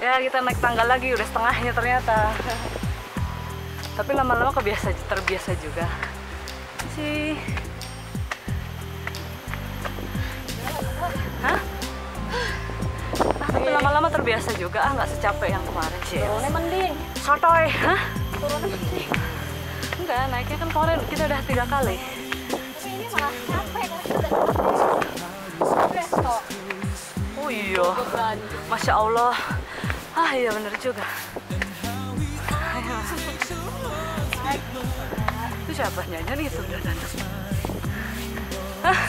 ya kita naik tangga lagi udah setengahnya ternyata. Tapi lama-lama kebiasa terbiasa juga. Sih. Hah? Ah, tapi lama-lama terbiasa juga. Ah nggak secapek yang kemarin sih. Turunnya mending. sotoy. Hah? Turunnya mending. enggak naiknya kan kemarin. Kita udah tiga kali. Tapi ini malah capek besok. oh iya. Masya allah ah iya bener juga. Itu siapa nyanyi itu udah datang. Hah?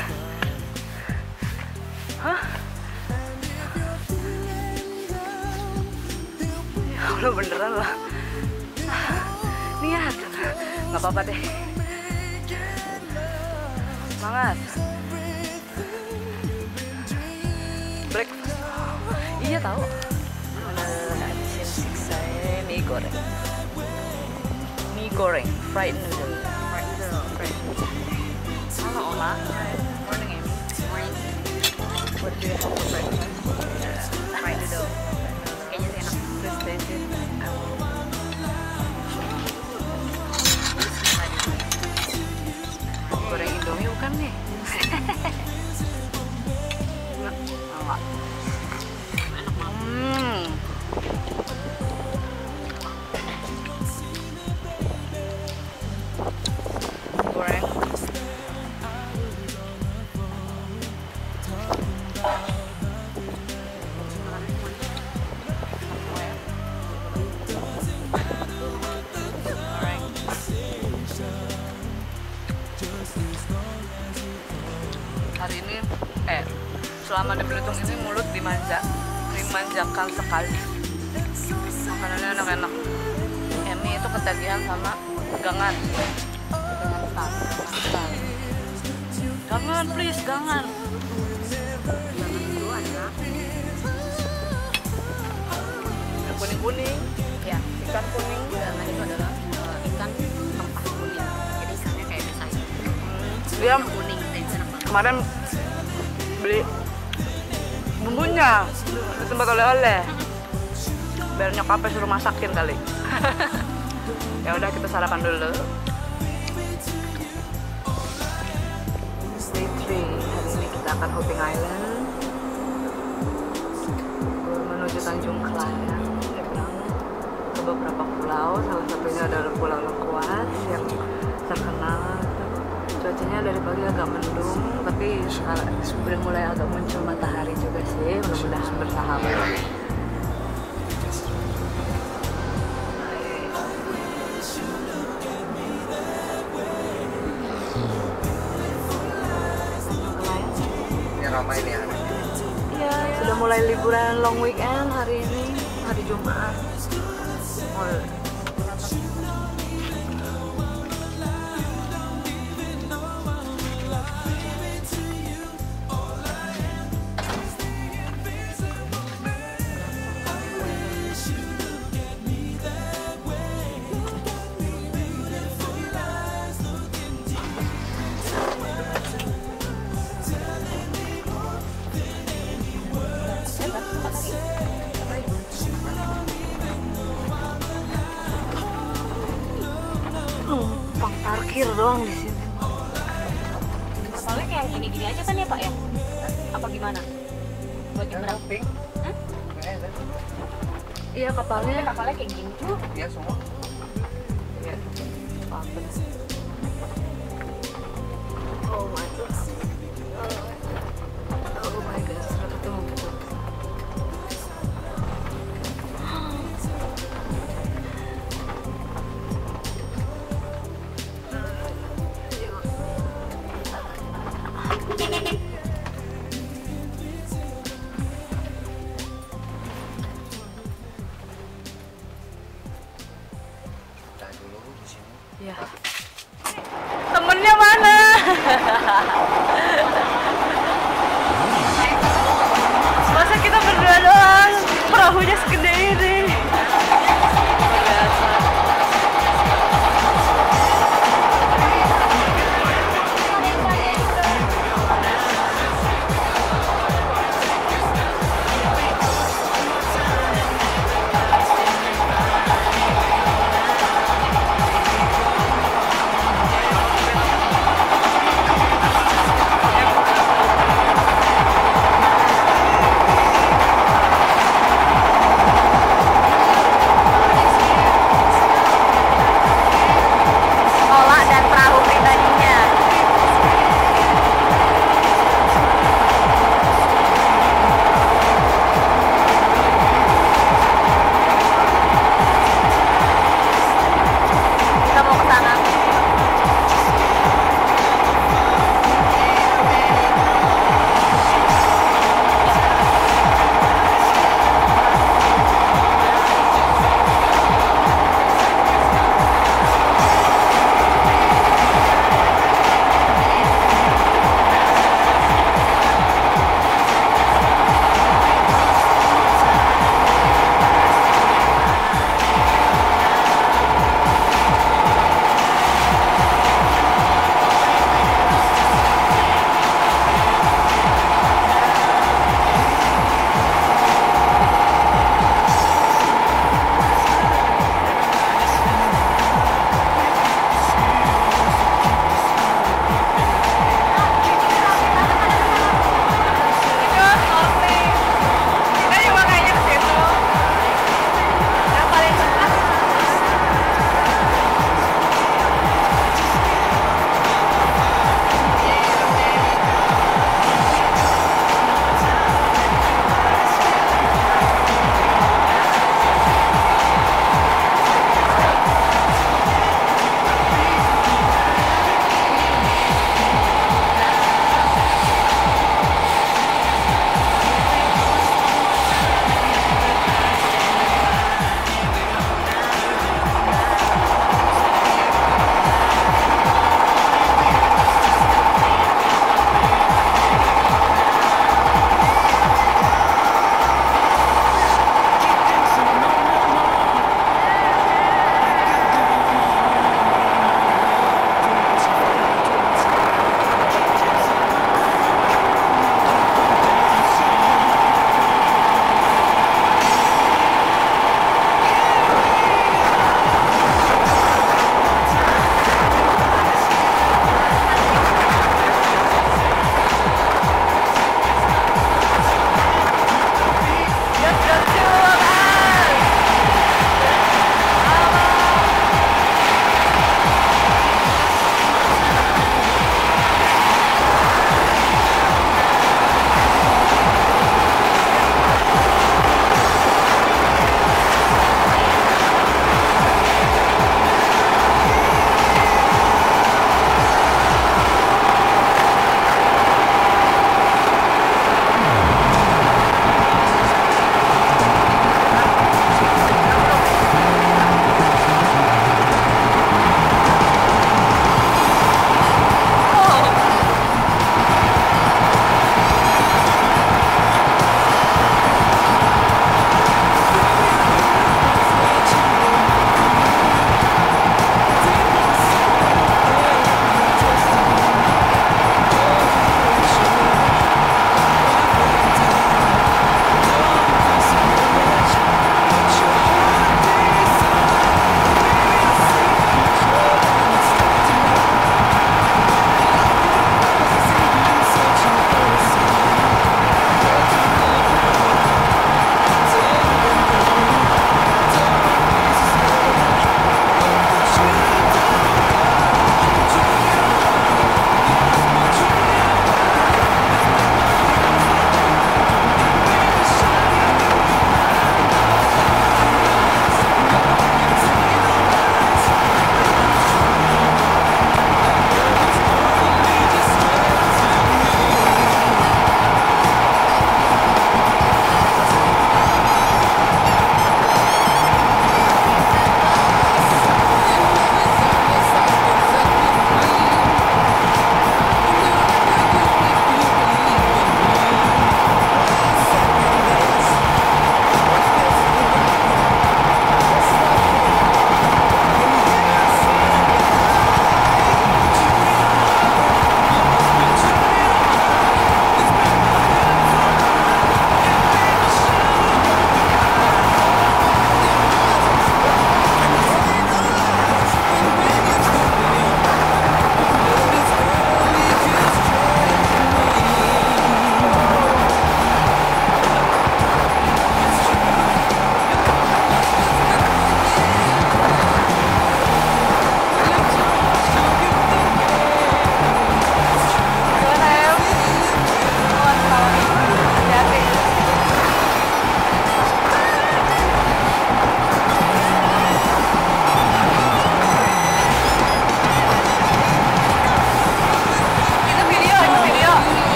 Hah? Ya Allah beneran lah. Niat Gak apa-apa deh. Semangat. Breakfast. Iya tahu goreng Mie goreng Fried noodle Fried noodle Fried noodle Halo Oma Morning Amy Morning What do you have for breakfast? Fried noodle Kayaknya sih enak Please taste it Goreng Indomie bukan nih? enak enak Hmm. Dimanjakan sekali. Makanannya enak-enak. Emi itu ketagihan sama gangan. Gangan gangan please, gangan. Yang kuning-kuning. Ya, Ikan kuning. gangan itu adalah eh, ikan rempah kuning. Jadi ikannya kayak bisa Dia kuning, kemarin beli bumbunya di tempat oleh-oleh. Biar nyokapnya suruh masakin kali. Ya udah kita sarapan dulu. Day 3 hari ini kita akan hopping island. Menuju Tanjung Kelayang nyebrang ke beberapa pulau. Salah satunya adalah Pulau Lengkuas yang terkenal cuacanya dari pagi agak mendung tapi sudah mulai agak muncul matahari juga sih mudah-mudahan bersahabat Ini ramai nih hari. Iya, sudah mulai liburan long weekend hari ini, hari Jumat. Buat nyebrang. Hah? Iya kapalnya. kapalnya kayak gini tuh. Iya semua. Iya. Oh my god. Oh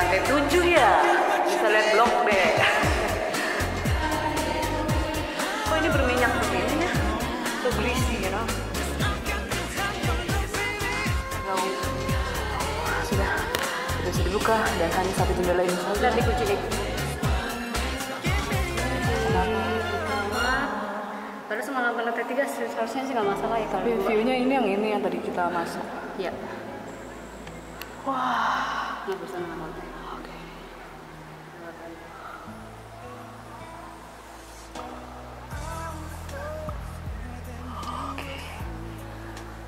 lantai 7 ya. Bisa lihat blok B. Kok ini berminyak begini ya? So greasy, you know. Sudah, sudah bisa dibuka dan hanya satu jendela ini saja. Lihat dikunci. Baru semalam ke lantai tiga seharusnya sih nggak masalah ya kalau view-nya ini yang ini yang tadi kita masuk. Iya. Wah. Nggak bisa nama lantai.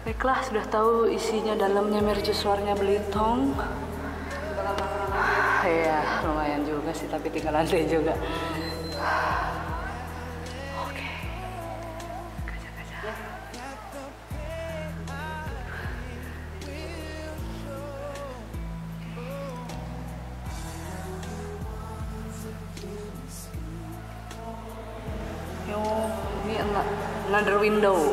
Baiklah, sudah tahu isinya dalamnya mercusuarnya Belitung. Iya, lumayan juga sih, tapi tinggal lantai juga. Oke. Gajah-gajah. Yo, ini ano- another window.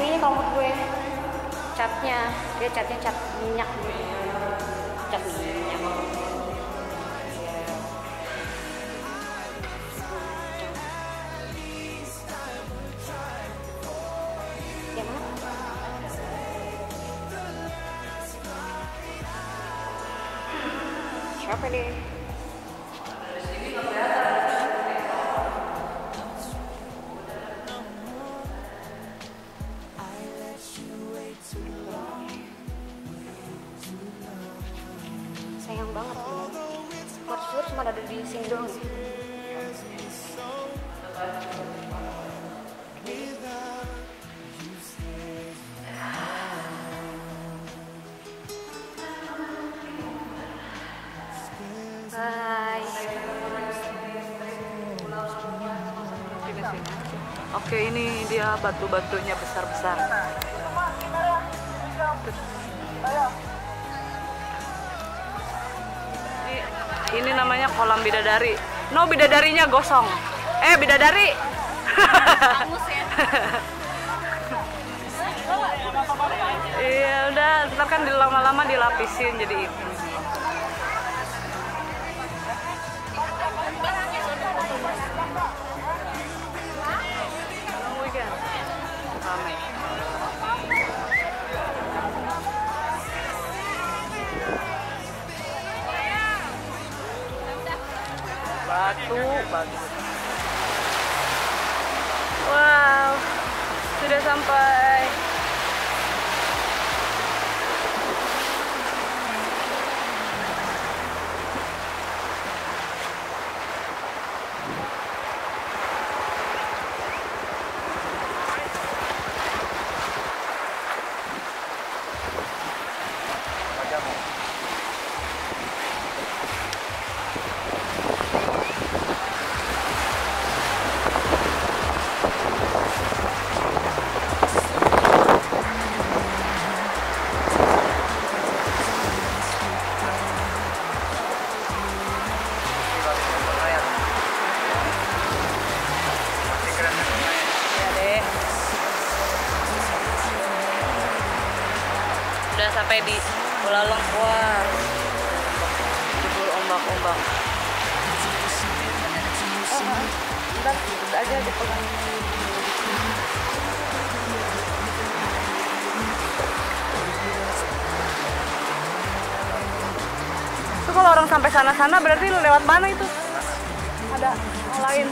Ininya kalau menurut gue catnya. Dia catnya cat minyak. Cat minyak dia batu-batunya besar-besar. Ini, namanya kolam bidadari. No, bidadarinya gosong. Eh, bidadari. Iya, udah, ntar kan lama-lama dilapisin jadi itu. Batu, batu. Wow, sudah sampai. Sampai sana-sana berarti lewat mana itu? Ada hal lain.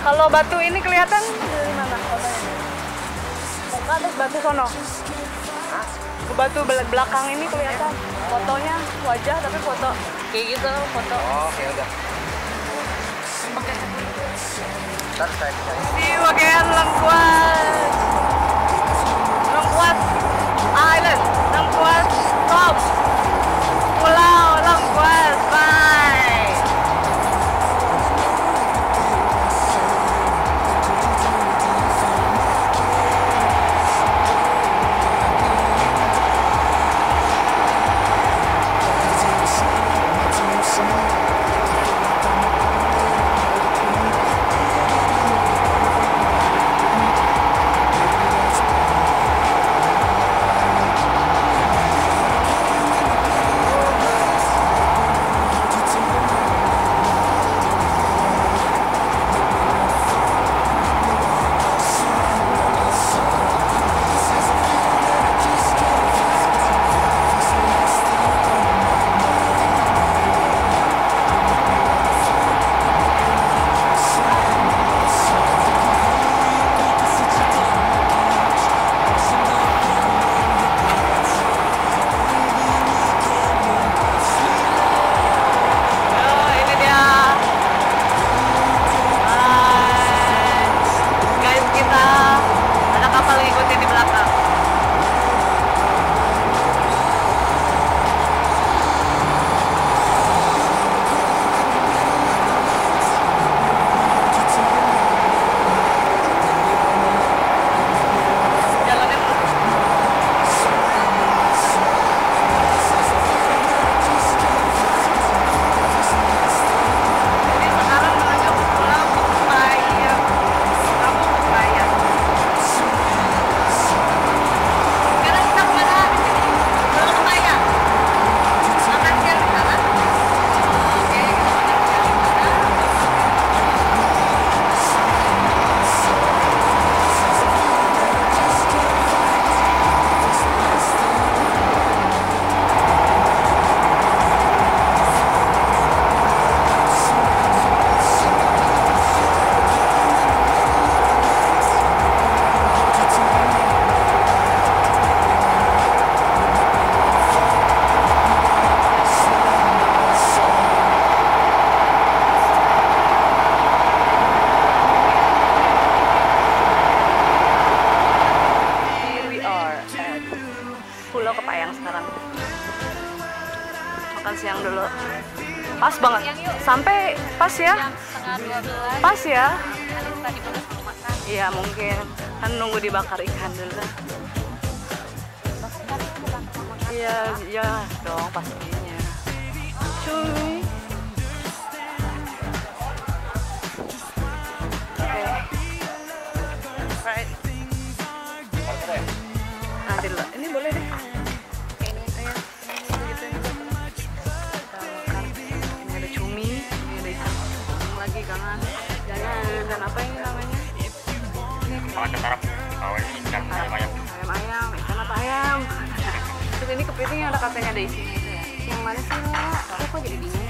Kalau batu ini kelihatan dari mana fotonya? Ke atas batu sono. Ke batu bel- belakang ini kelihatan fotonya wajah tapi foto kayak gitu foto. Oh, ya udah. Ntar saya. Di bagian Lengkuas. Lengkuas Island. Lengkuas Top. Pulau Lengkuas. Bye. makan. Iya mungkin. Kan nunggu dibakar ikan dulu. Iya, iya dong pastinya. Cuy. Right. Ini ada cumi, ini ada ikan lagi kangen dan apa ini namanya? Kalau cengkarap. Kalau ini ikan ayam ayam. Ayam ayam. Ikan apa ayam? Terus ini kepiting yang ada katanya ada isinya itu ya yang mana sih lo? aku kok jadi bingung.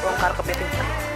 Bongkar kepiting.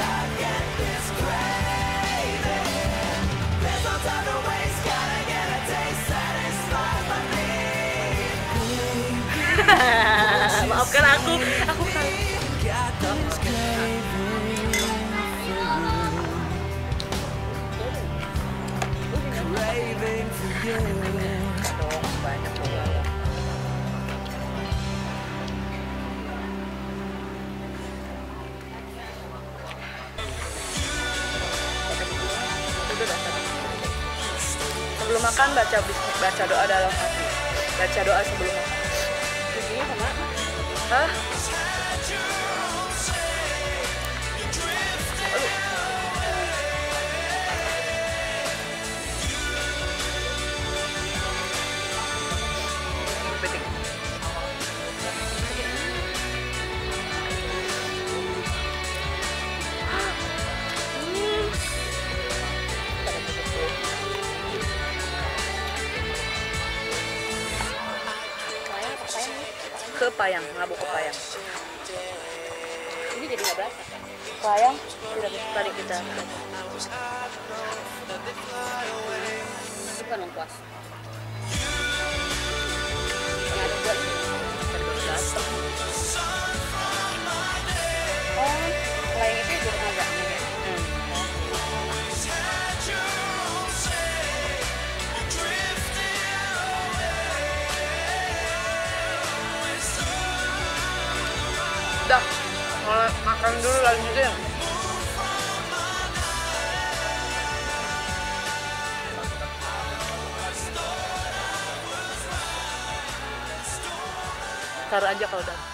again. sebelum makan baca baca doa dalam hati. Baca doa sebelum makan. Ini sama? Hah? kepayang, ngabuk kepayang. Ini jadi nggak berasa. Payang sudah tarik kita. Bukan puas. makan dulu lanjutin ntar aja kalau udah.